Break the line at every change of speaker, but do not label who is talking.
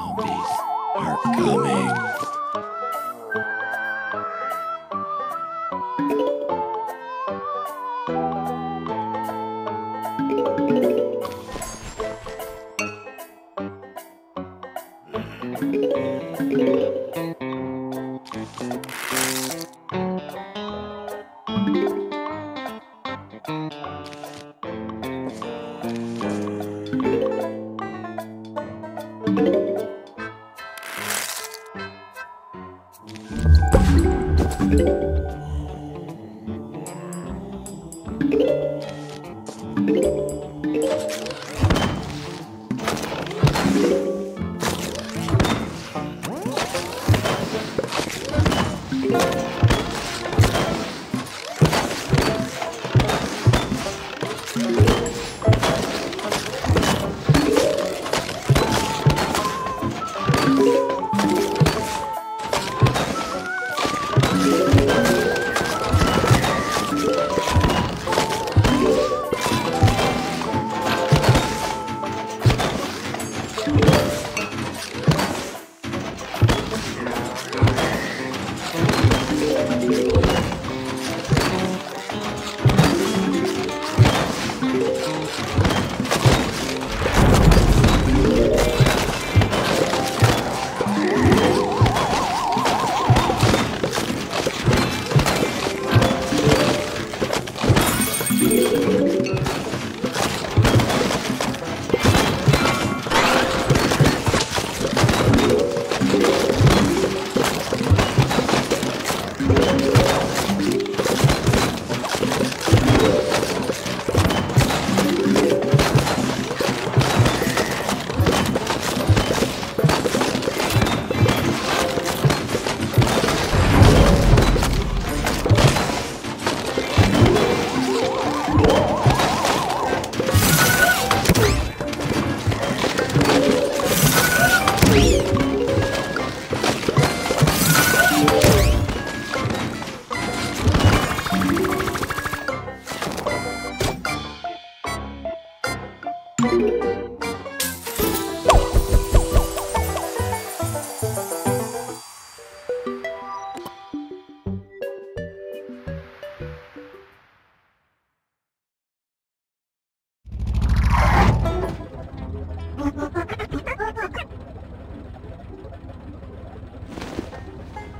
zombies are coming. you.